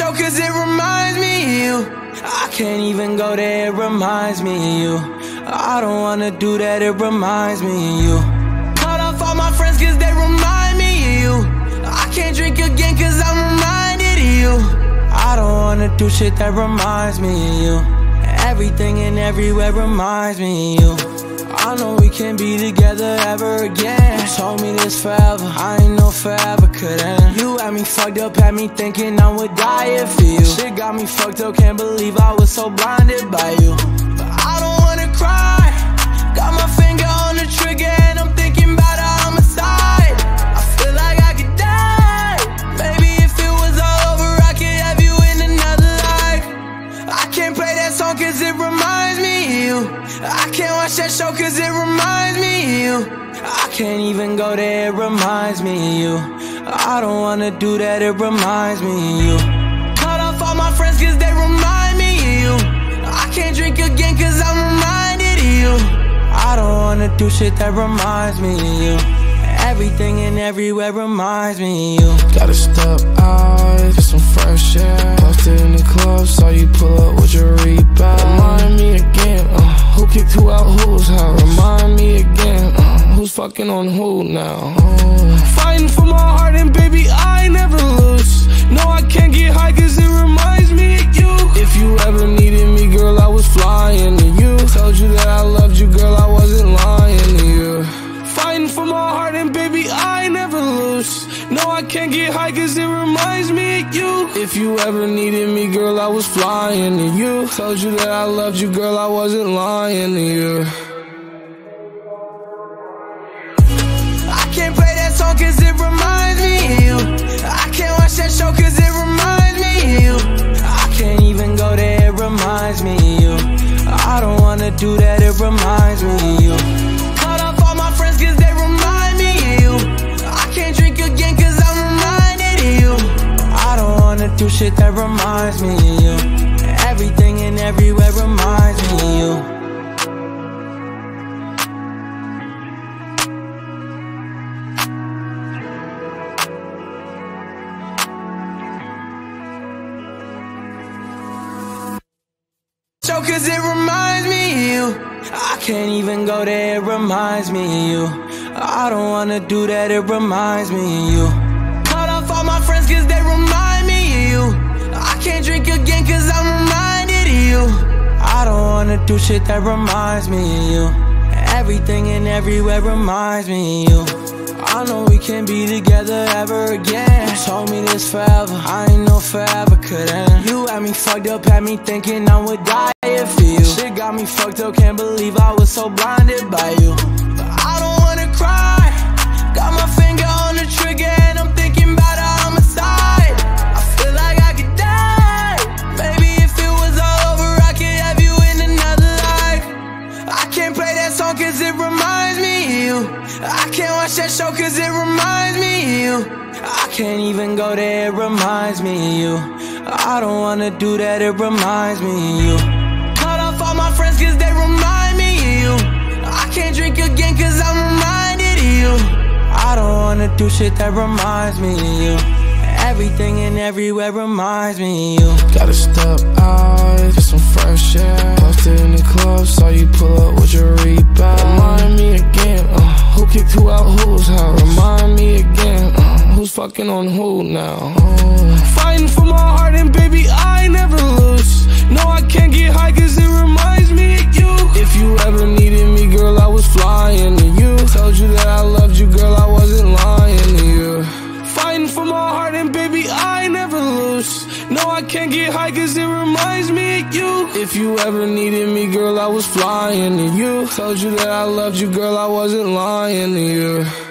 show cause it reminds me of you. I can't even go there, it reminds me of you. I don't wanna do that, it reminds me of you. Cut off all my friends cause they remind me of you. I can't drink again cause I'm reminded of you. I don't wanna do shit that reminds me of you. Everything and everywhere reminds me of you. I know we can't be together ever again. You told me this forever, I ain't know forever could end. You had me fucked up, had me thinking I would die if you. Shit got me fucked up, can't believe I was so blinded by you. But I don't wanna cry. Got my finger on the trigger watch that show cause it reminds me of you. I can't even go there, it reminds me of you. I don't wanna do that, it reminds me of you. Cut off all my friends cause they remind me of you. I can't drink again cause I'm reminded of you. I don't wanna do shit that reminds me of you. Everything and everywhere reminds me of you. Gotta step out, get some fresh air. Posted in the club, saw you pull up with your rebound. Remind me again, uh, who kicked who out whose house? Remind me again, uh, who's fucking on who now? Uh, fighting for my heart and baby, I never lose. No, I can't get high cause it reminds me of you. If you ever needed me, girl, I was flying to you. Told you that I loved you, girl, I wasn't lying. Fighting for my heart and baby, I never lose. No, I can't get high cause it reminds me of you. If you ever needed me, girl, I was flying to you. Told you that I loved you, girl, I wasn't lying to you. I can't play that song cause it reminds me of you. I can't watch that show cause it reminds me of you. I can't even go there, reminds me of you. I don't wanna do that, it reminds me of you. Do shit that reminds me of you. Everything and everywhere reminds me of you. show cause it reminds me of you. I can't even go there, it reminds me of you. I don't wanna do that, it reminds me of you. Can't drink again cause I'm reminded of you. I don't wanna do shit that reminds me of you. Everything and everywhere reminds me of you. I know we can't be together ever again. You told me this forever, I ain't know forever could end. You had me fucked up, had me thinking I would die if for you. Shit got me fucked up, can't believe I was so blinded by you. But I don't wanna cry. Got my I can't watch that show cause it reminds me of you. I can't even go there, it reminds me of you. I don't wanna do that, it reminds me of you. Cut off all my friends cause they remind me of you. I can't drink again cause I'm reminded of you. I don't wanna do shit that reminds me of you. Everything and everywhere reminds me of you. Gotta step out, get some fresh air. Posted in the club, saw you fucking on who now? Uh, fighting for my heart and baby, I never lose. No, I can't get high cause it reminds me of you. If you ever needed me, girl, I was flying to you. Told you that I loved you, girl, I wasn't lying to you. Fighting for my heart and baby, I never lose. No, I can't get high cause it reminds me of you. If you ever needed me, girl, I was flying to you. Told you that I loved you, girl, I wasn't lying to you.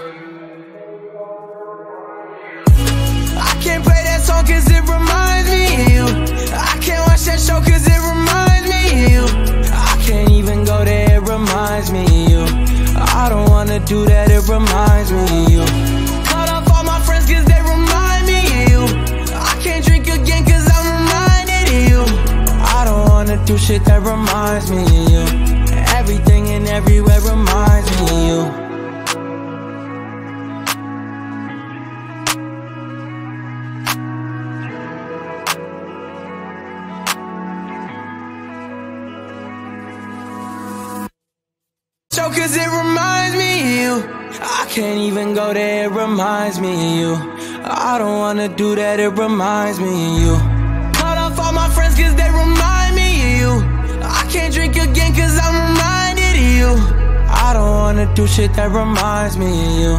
wanna do shit that reminds me of you. Everything and everywhere reminds me of you. So cause it reminds me of you. I can't even go there, it reminds me of you. I don't wanna do that, it reminds me of you. You. I don't wanna do shit that reminds me of you.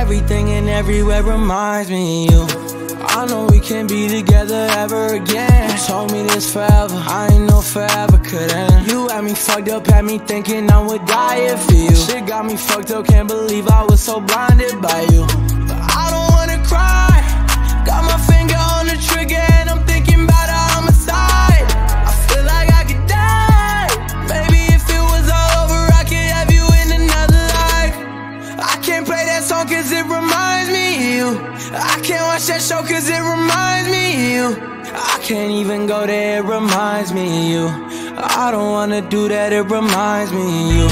Everything and everywhere reminds me of you. I know we can't be together ever again. You told me this forever, I ain't know forever could end. You had me fucked up, had me thinking I would die if you. Shit got me fucked up, can't believe I was so blinded by you. But I don't wanna cry. Got my there, it reminds me of you. I don't wanna do that, it reminds me of you.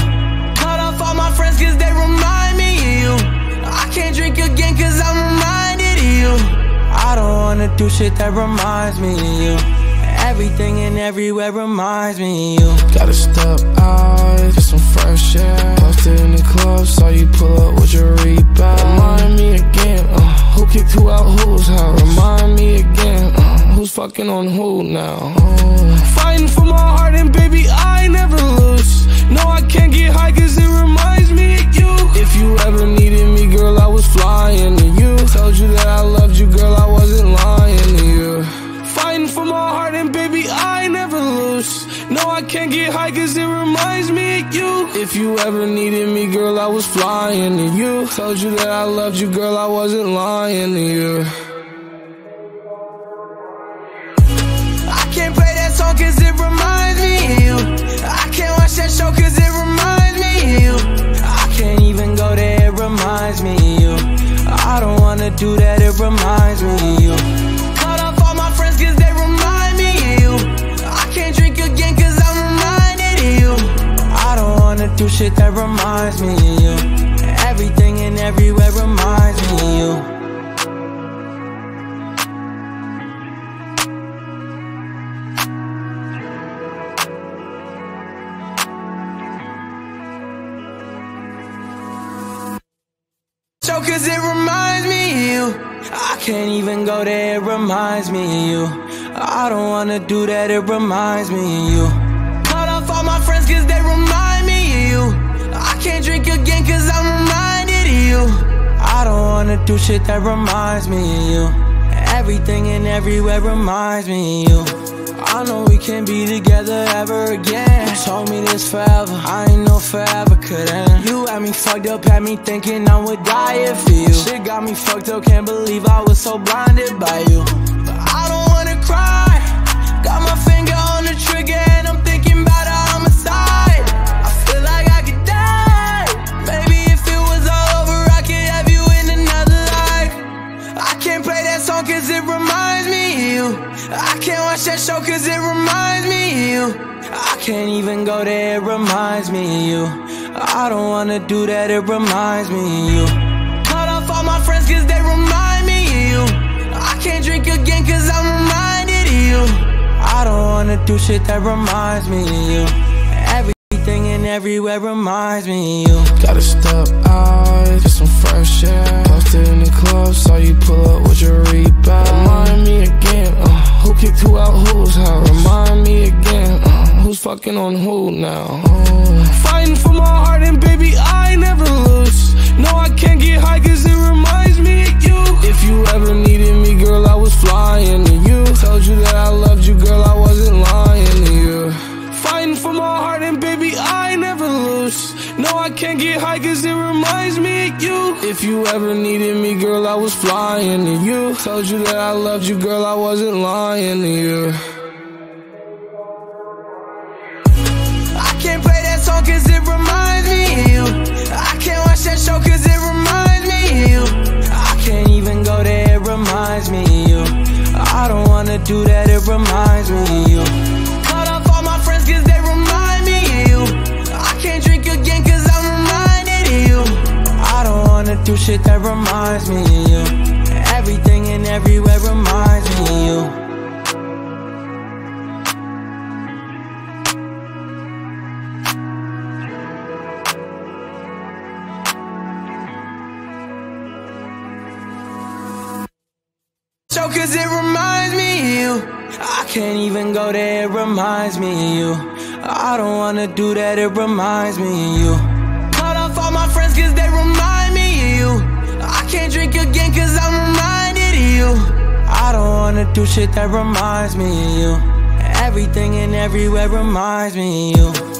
Cut off all my friends cause they remind me of you. I can't drink again cause I'm reminded of you. I don't wanna do shit that reminds me of you. Everything and everywhere reminds me of you. Gotta step out, get some fresh air. Posted in the club, saw you pull up with your rebound. Remind me again, uh, who kicked who out whose house? Remind me again, uh, who's fucking on who now? Uh, fighting for my heart, and baby, I never lose. No, I can't get high, cause it reminds me of you. If you ever needed me, girl, I was flying to you. Told you that I loved you, girl, I wasn't lying to you. Fighting for my heart, and baby, I never lose. No, I can't get high, cause it reminds me of you. If you ever needed me, girl, I was flying to you. Told you that I loved you, girl, I wasn't lying to you. Do that, it reminds me of you. Cut off all my friends cause they remind me of you. I can't drink again cause I'm reminded of you. I don't wanna do shit that reminds me of you. Everything and everywhere reminds me of you. cause it reminds me of you. I can't even go there, it reminds me of you. I don't wanna do that, it reminds me of you. Cut off all my friends cause they remind me of you. I can't drink again cause I'm reminded of you. I don't wanna do shit that reminds me of you. Everything and everywhere reminds me of you. I know we can't be together ever again. You told me this forever, I ain't know forever could end. You had me fucked up, had me thinking I would die if you. Shit got me fucked up, can't believe I was so blinded by you. Watch that show cause it reminds me of you. I can't even go there, it reminds me of you. I don't wanna do that, it reminds me of you. Cut off all my friends cause they remind me of you. I can't drink again cause I'm reminded of you. I don't wanna do shit that reminds me of you. Everything and everywhere reminds me of you. Gotta step out, get some fresh air. Posted in the club, saw you pull up with your rebound. Remind me again, who kicked who out whose house? Remind me again, uh, who's fucking on who now? Uh, fighting for my heart, and baby, I never lose. No, I can't get high, cause it reminds me of you. If you ever needed me, girl, I was flying to you. Told you that I loved you, girl, I wasn't lying to you. Fighting for my heart, and baby, I never lose. No, I can't get high, cause it reminds me of you. If you ever needed me, girl, I was flying to you. Told you that I loved you, girl, I wasn't lying to you. I can't play that song cause it reminds me of you. I can't watch that show cause it reminds me of you. I can't even go there, it reminds me of you. I don't wanna do that, it reminds shit that reminds me of you. Everything and everywhere reminds me of you. So cause it reminds me of you. I can't even go there, it reminds me of you. I don't wanna do that, it reminds me of you. You. I don't wanna do shit that reminds me of you. Everything and everywhere reminds me of you.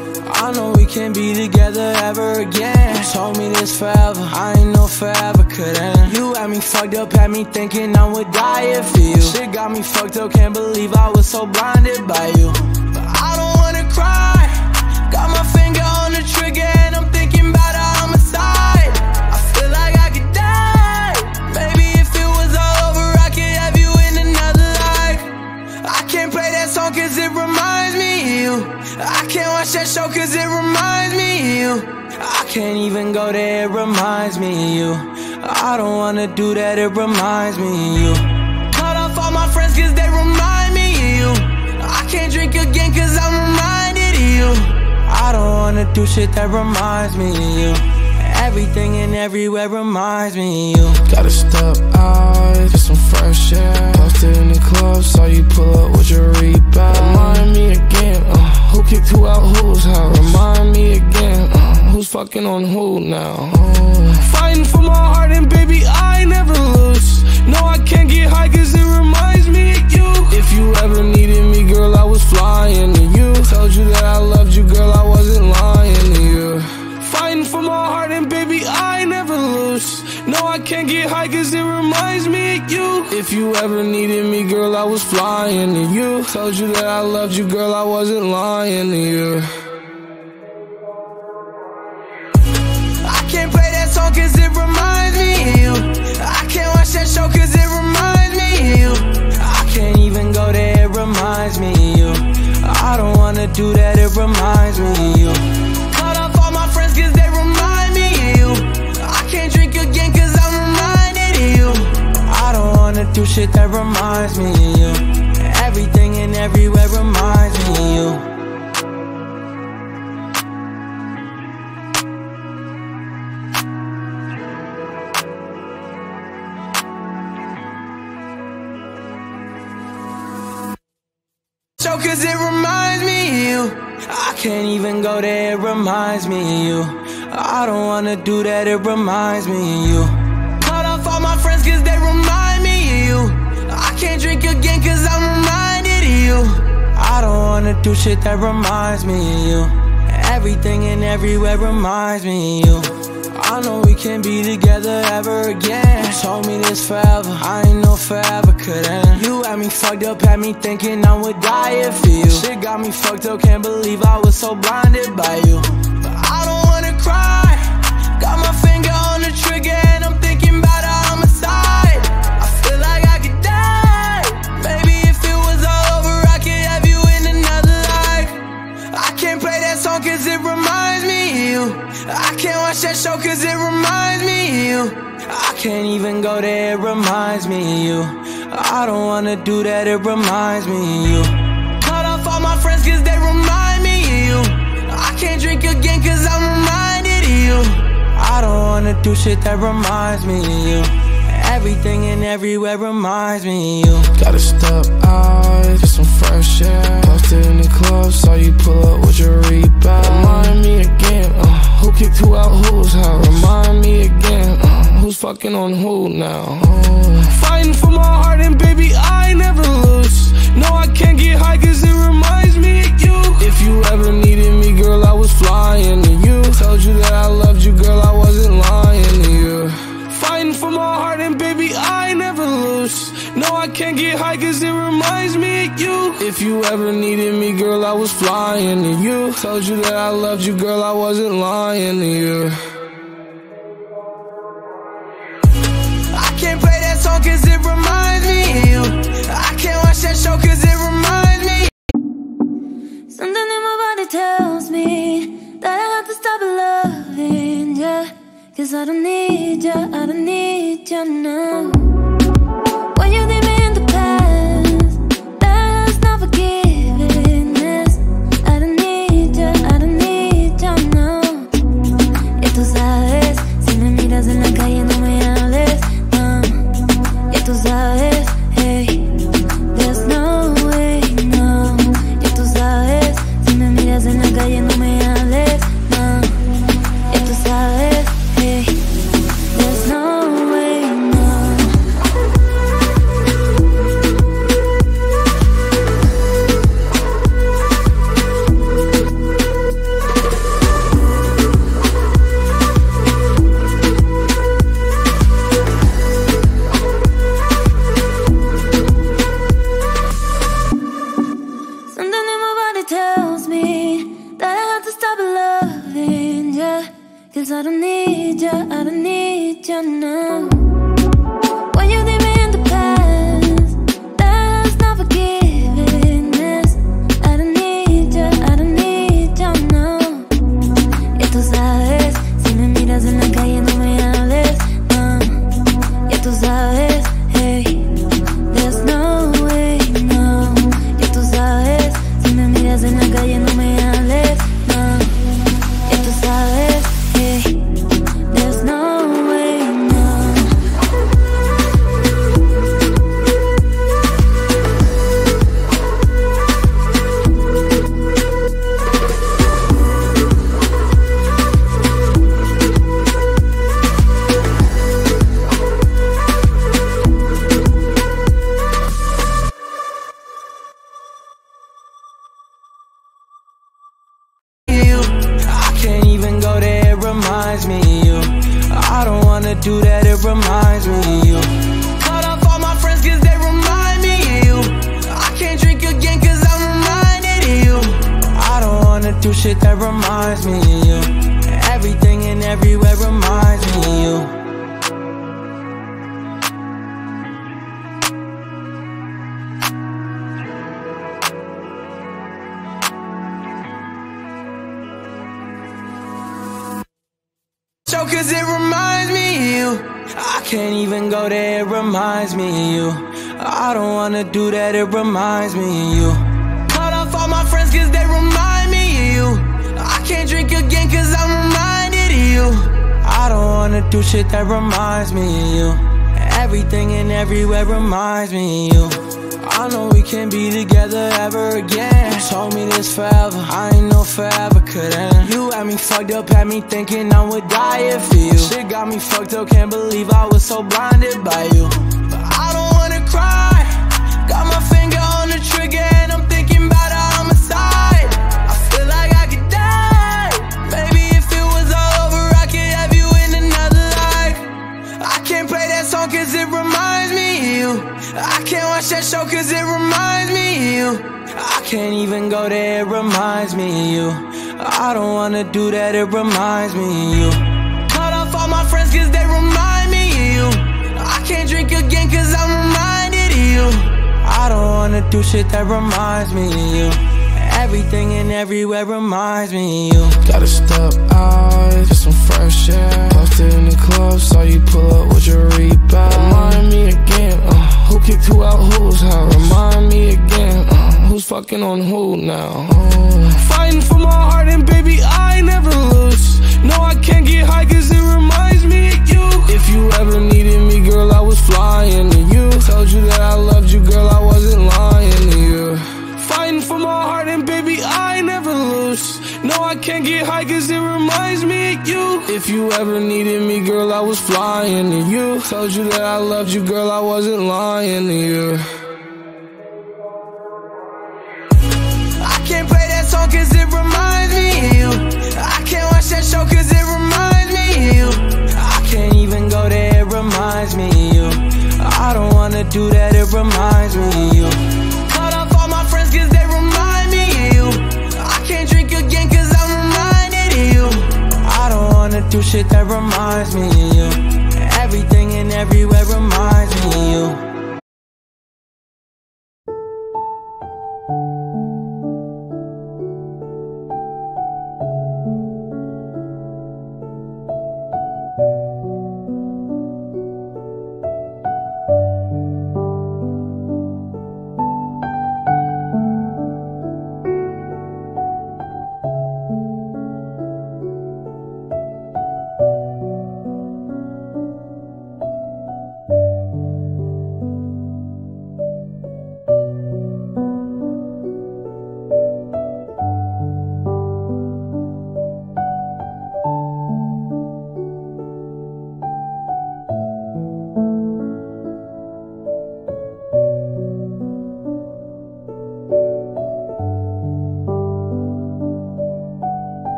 I know we can't be together ever again. You told me this forever, I ain't know forever could end. You had me fucked up, had me thinking I would die if you. Shit got me fucked up, can't believe I was so blinded by you. But I don't wanna cry. Got my finger on the trigger I can't watch that show cause it reminds me of you. I can't even go there, it reminds me of you. I don't wanna do that, it reminds me of you. Cut off all my friends cause they remind me of you. I can't drink again cause I'm reminded of you. I don't wanna do shit that reminds me of you. Everything and everywhere reminds me of you. Gotta step out, get some fresh air. Posted in the club, saw you pull up fucking on who now? Uh, fighting for my heart and baby, I never lose. No, I can't get high cause it reminds me of you. If you ever needed me, girl, I was flying to you. Told you that I loved you, girl, I wasn't lying to you. Fighting for my heart and baby, I never lose. No, I can't get high cause it reminds me of you. If you ever needed me, girl, I was flying to you. Told you that I loved you, girl, I wasn't lying to you. Do that, it reminds me of you. Cut off all my friends cause they remind me of you. I can't drink again cause I'm reminded of you. I don't wanna do shit that reminds me of you. Everything and everywhere reminds me of you. cause it can't even go there, it reminds me of you. I don't wanna do that, it reminds me of you. Cut off all my friends cause they remind me of you. I can't drink again cause I'm reminded of you. I don't wanna do shit that reminds me of you. Everything and everywhere reminds me of you. I know we can't be together ever again. You told me this forever, I ain't know forever could end. You had me fucked up, had me thinking I would die if you. Shit got me fucked up, can't believe I was so blinded by you. Reminds me of you. I don't wanna do that, it reminds me of you. Cut off all my friends cause they remind me of you. I can't drink again cause I'm reminded of you. I don't wanna do shit that reminds me of you. Everything and everywhere reminds me of you. Gotta step out, get some fresh air. Posted in the club, saw you pull up with your rebound. Remind me again, uh, who kicked who out who's house? Remind me again, uh, who's fucking on who now? Uh, fighting for my heart and baby, I never lose. No, I can't get high cause it reminds me of you. If you ever needed me, girl, I was flying to you. Told you that I loved you, girl, I wasn't lying to you. Fighting for my heart and baby, I never lose. No, I can't get high cause it reminds me of you. If you ever needed me, girl, I was flying to you. Told you that I loved you, girl, I wasn't lying to you. Cause I don't need ya, I don't need ya now. So cause it reminds me of you. I can't even go there, it reminds me of you. I don't wanna do that, it reminds me of you. Cut off all my friends cause they remind me of you. I can't drink again cause I'm reminded of you. I don't wanna do shit that reminds me of you. Everything and everywhere reminds me of you I know we can't be together ever again. Told me this forever. I ain't know forever could end. You had me fucked up, had me thinking I would die if you. Shit got me fucked up, can't believe I was so blinded by you. But I don't wanna cry. Got my finger on the trigger I can't watch that show cause it reminds me of you. I can't even go there, it reminds me of you. I don't wanna do that, it reminds me of you. Cut off all my friends cause they remind me of you. I can't drink again cause I'm reminded of you. I don't wanna do shit that reminds me of you. Everything and everywhere reminds me of you. Gotta step out, get some fresh air. It in the club, saw you pull up with your rebound. Remind me again, uh, who kicked who out who's how? Remind me again, uh, who's fucking on who now? Uh, fighting for my heart and baby, I never lose. No, I can't get high cause it reminds me of you. If you ever needed me, girl, I was flying to you. Told you that I loved you, girl, I wasn't lying to you. Fighting for my heart and baby, I never lose. No, I can't get high cause it reminds me of you. If you ever needed me, girl, I was flying to you. Told you that I loved you, girl, I wasn't lying to you. I can't play that song cause it reminds me of you. I can't watch that show cause it reminds me of you. I can't even go there, it reminds me of you. I don't wanna do that, it reminds me of you. Do shit that reminds me of you. Everything and everywhere reminds me of you.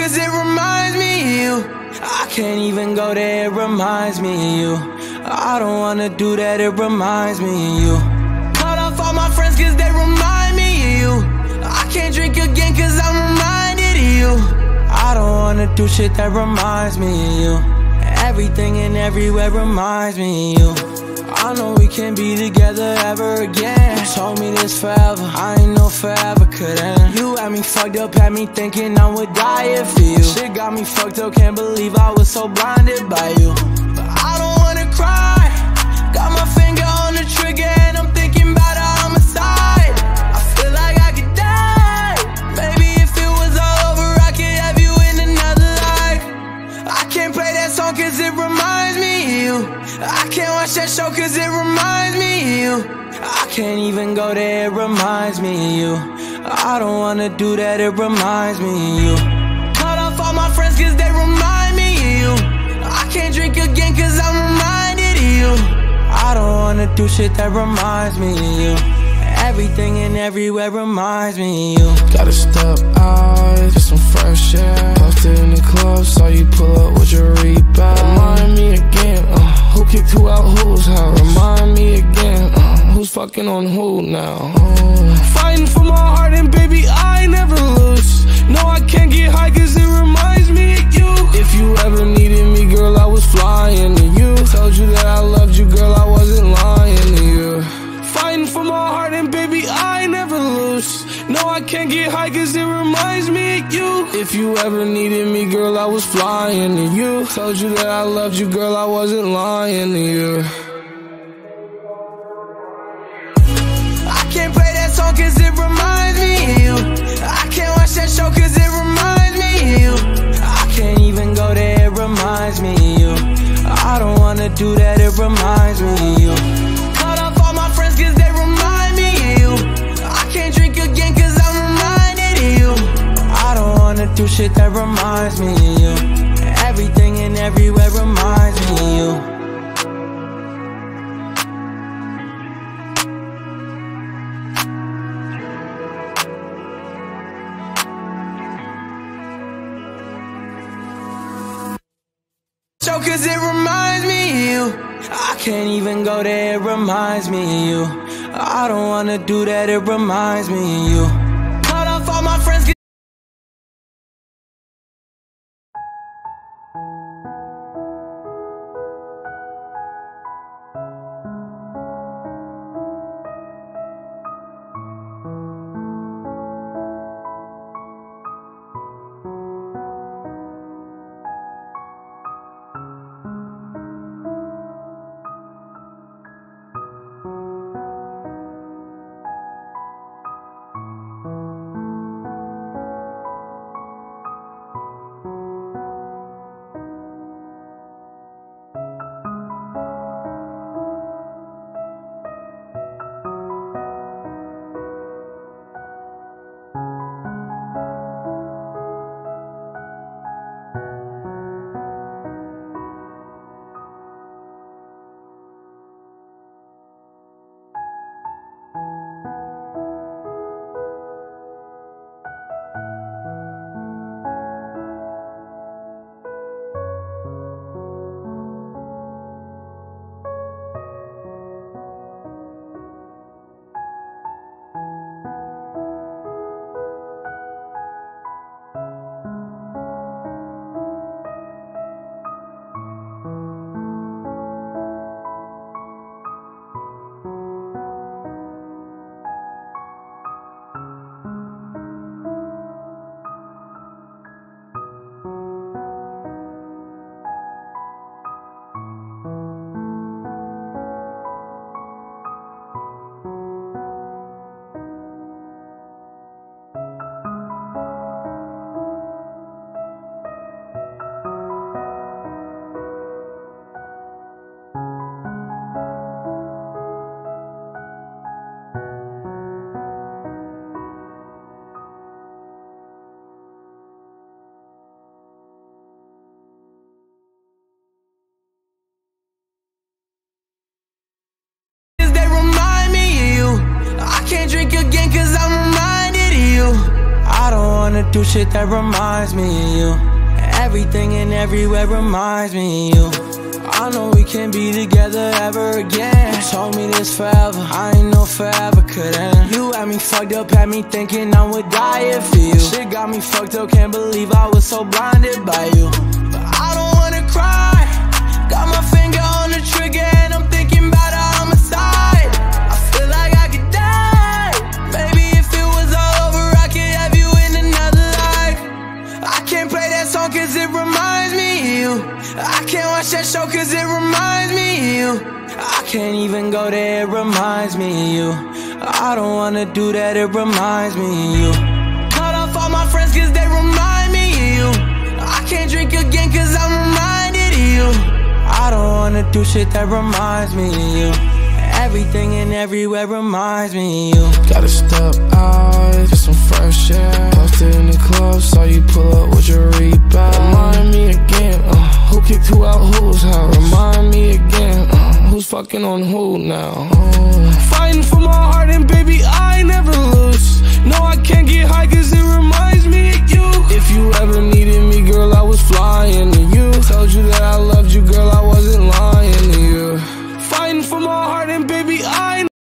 Cause it reminds me of you. I can't even go there, it reminds me of you. I don't wanna do that, it reminds me of you. Cut off all my friends cause they remind me of you. I can't drink again cause I'm reminded of you. I don't wanna do shit that reminds me of you. Everything and everywhere reminds me of you. I know we can't be together ever again. You told me this forever, I ain't know forever could end. You had me fucked up, had me thinking I would die if you. Shit got me fucked up, can't believe I was so blinded by you. Don't wanna do that, it reminds me of you. Cut off all my friends cause they remind me of you. I can't drink again cause I'm reminded of you. I don't wanna do shit that reminds me of you. Everything and everywhere reminds me of you. Gotta step out, get some fresh air. Posted in the club, saw you pull up with your rebound. Remind me again, uh, who kicked who out whose house? Remind me again, uh, who's fucking on who now? Uh, fighting for my heart and baby, I never lose. No, I can't get high cause it reminds me of you. If you ever needed me, girl, I was flying to you. Told you that I loved you, girl, I wasn't lying to you. Fighting for my heart and baby, I never lose. No, I can't get high cause it reminds me of you. If you ever needed me, girl, I was flying to you. Told you that I loved you, girl, I wasn't lying to you. Do that, it reminds me of you. Cut off all my friends cause they remind me of you. I can't drink again cause I'm reminded of you. I don't wanna do shit that reminds me of you. Everything and everywhere reminds me of you. cause it reminds me of you. I can't even go there, it reminds me of you. I don't wanna do that, it reminds me of you. Shit that reminds me of you. Everything and everywhere reminds me of you. I know we can't be together ever again. You told me this forever, I ain't know forever could end. You had me fucked up, had me thinking I would die if you. Shit got me fucked up, can't believe I was so blinded by you. But I don't wanna cry. Got my finger on the trigger that show cause it reminds me of you. I can't even go there, it reminds me of you. I don't wanna do that, it reminds me of you. Cut off all my friends cause they remind me of you. I can't drink again cause I'm reminded of you. I don't wanna do shit that reminds me of you. Everything and everywhere reminds me of you. Gotta step out, get some fresh air. Posted in the club, saw you pull up with your rebound. Remind me again, uh, who kicked who out whose house? Remind me again, uh, who's fucking on who now? Uh, fighting for my heart and baby, I never lose. No, I can't get high cause it reminds me of you. If you ever needed me, girl, I was flying to you. Told you that I loved you, girl, I wasn't lying to you. Fighting for my heart and baby, I